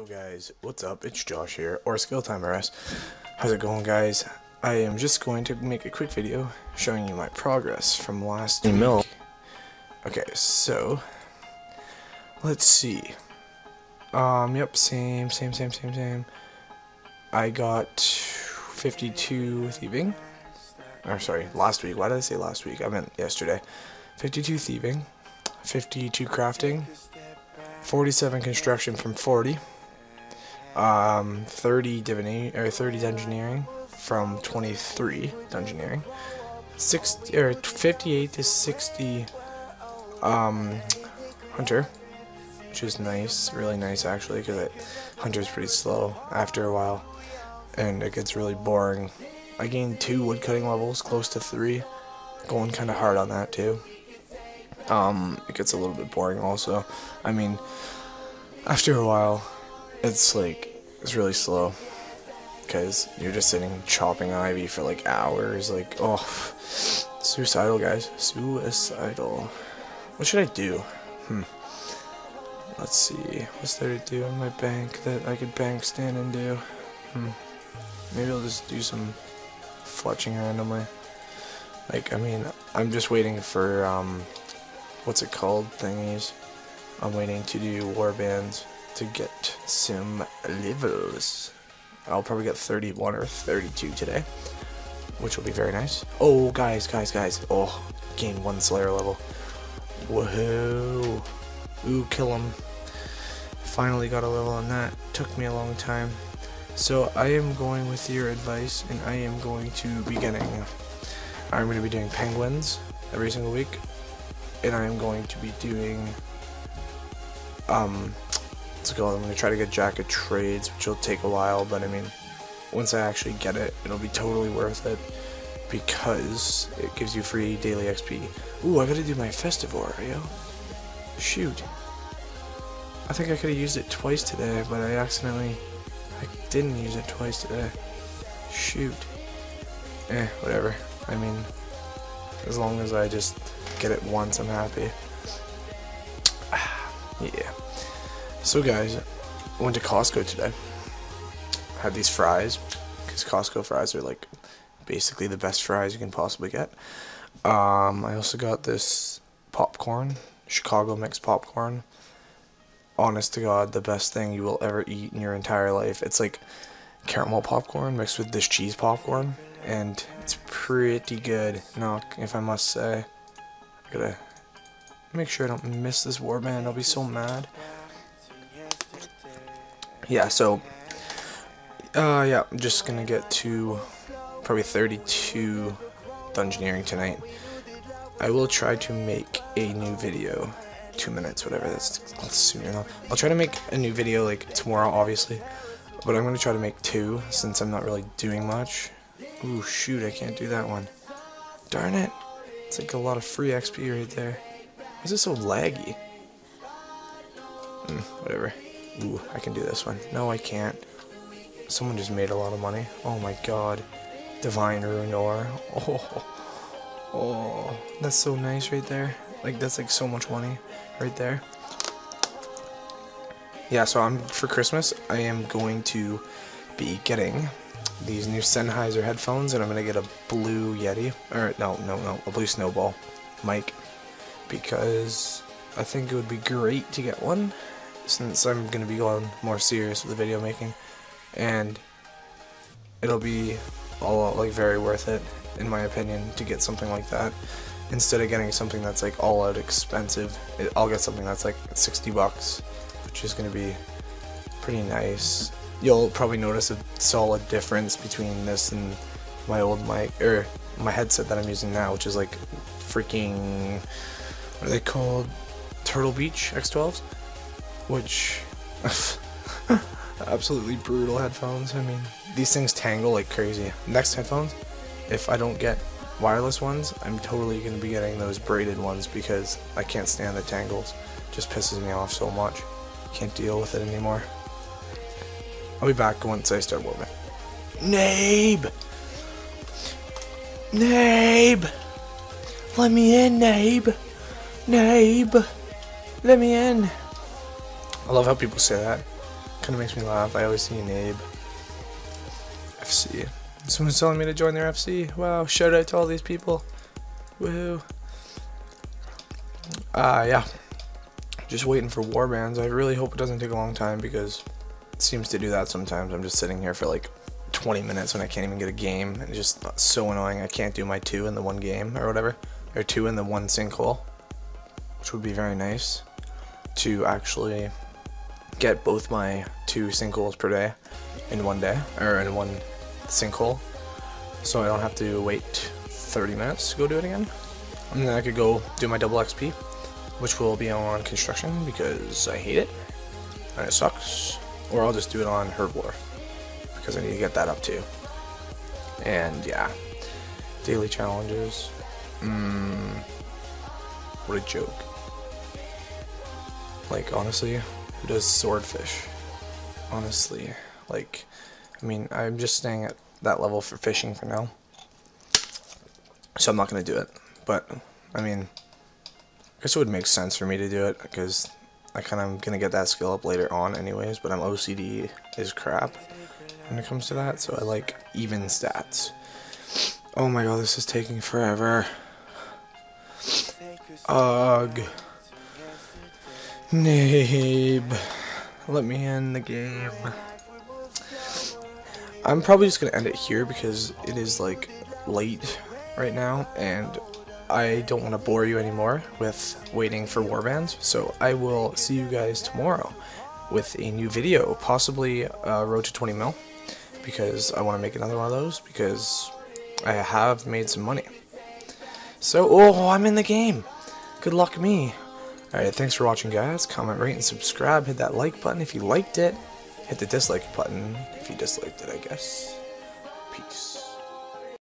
Yo guys, what's up? It's Josh here, or Skill Time RS. How's it going guys? I am just going to make a quick video showing you my progress from last week. Okay, so let's see. Um, yep, same, same, same, same, same. I got 52 thieving. Or sorry, last week. Why did I say last week? I meant yesterday. 52 thieving, 52 crafting, 47 construction from 40, um, 30 divination or 30 engineering from 23 dungeoneering, 60 or 58 to 60 um, hunter, which is nice, really nice actually, because hunter's pretty slow after a while, and it gets really boring. I gained two woodcutting levels, close to three, going kind of hard on that too. Um, it gets a little bit boring also. I mean, after a while, it's like, it's really slow. Because you're just sitting chopping ivy for like hours. Like, oh, suicidal, guys. Suicidal. What should I do? Hmm. Let's see. What's there to do in my bank that I could bank stand and do? Hmm. Maybe I'll just do some fletching randomly. Like, I mean, I'm just waiting for, um, what's it called thingies. I'm waiting to do warbands to get some levels. I'll probably get 31 or 32 today, which will be very nice. Oh, guys, guys, guys. Oh, gain one Slayer level. Woohoo. Ooh, kill him. Finally got a level on that. Took me a long time. So I am going with your advice, and I am going to be getting... I'm going to be doing penguins every single week and I am going to be doing um let's go I'm gonna try to get Jack of Trades which will take a while but I mean once I actually get it it'll be totally worth it because it gives you free daily XP ooh I gotta do my Festivore yo shoot. I think I could have used it twice today but I accidentally I didn't use it twice today. Shoot. Eh whatever. I mean as long as I just get it once, I'm happy. yeah. So guys, I went to Costco today. Had these fries, because Costco fries are like basically the best fries you can possibly get. Um, I also got this popcorn, Chicago mixed popcorn. Honest to God, the best thing you will ever eat in your entire life. It's like caramel popcorn mixed with this cheese popcorn, and it's pretty good, knock, if I must say. I Gotta make sure I don't miss this warband. I'll be so mad. Yeah, so, uh, yeah, I'm just gonna get to probably 32 dungeoneering tonight. I will try to make a new video. Two minutes, whatever, that's soon enough. I'll try to make a new video, like, tomorrow, obviously. But I'm gonna try to make two, since I'm not really doing much. Ooh, shoot, I can't do that one. Darn it. It's like a lot of free XP right there. Why is it so laggy? Mm, whatever. Ooh, I can do this one. No, I can't. Someone just made a lot of money. Oh my god. Divine Ruinor. Oh, oh, that's so nice right there. Like, that's like so much money right there. Yeah, so I'm for Christmas, I am going to be getting these new Sennheiser headphones and I'm to get a blue Yeti, or no, no, no, a blue Snowball mic because I think it would be great to get one since I'm going to be going more serious with the video making. And it'll be all like very worth it in my opinion to get something like that. Instead of getting something that's like all out expensive I'll get something that's like 60 bucks which is going to be pretty nice. You'll probably notice a solid difference between this and my old mic or my headset that I'm using now, which is like freaking what are they called? Turtle Beach X12s, which absolutely brutal headphones. I mean, these things tangle like crazy. Next headphones, if I don't get wireless ones, I'm totally going to be getting those braided ones because I can't stand the tangles. Just pisses me off so much. Can't deal with it anymore. I'll be back once I start moving. Nabe! Nabe! Let me in, Nabe! Nabe! Let me in! I love how people say that. kind of makes me laugh. I always see an Abe. FC. Someone's telling me to join their FC. Wow, shout out to all these people. Woohoo. Uh, yeah. Just waiting for warbands. I really hope it doesn't take a long time because it seems to do that sometimes. I'm just sitting here for like 20 minutes when I can't even get a game. And it's just so annoying. I can't do my two in the one game or whatever. Or two in the one sinkhole. Which would be very nice to actually get both my two sinkholes per day in one day. Or in one sinkhole. So I don't have to wait 30 minutes to go do it again. And then I could go do my double XP. Which will be on construction because I hate it. And it sucks. Or I'll just do it on Herblore because I need to get that up too. And yeah, daily challenges. Mmm, what a joke. Like honestly, who does swordfish? Honestly, like, I mean, I'm just staying at that level for fishing for now. So I'm not gonna do it. But I mean, I guess it would make sense for me to do it because I kind of gonna get that skill up later on anyways. But I'm OCD is crap when it comes to that, so I like even stats. Oh my god, this is taking forever. Ugh. Nabe. Let me end the game. I'm probably just gonna end it here because it is like late right now and I don't want to bore you anymore with waiting for warbands. So I will see you guys tomorrow with a new video, possibly uh, Road to 20 mil because I want to make another one of those because I have made some money. So, oh, I'm in the game. Good luck me. Alright, thanks for watching, guys. Comment, rate, and subscribe. Hit that like button if you liked it. Hit the dislike button if you disliked it, I guess. Peace.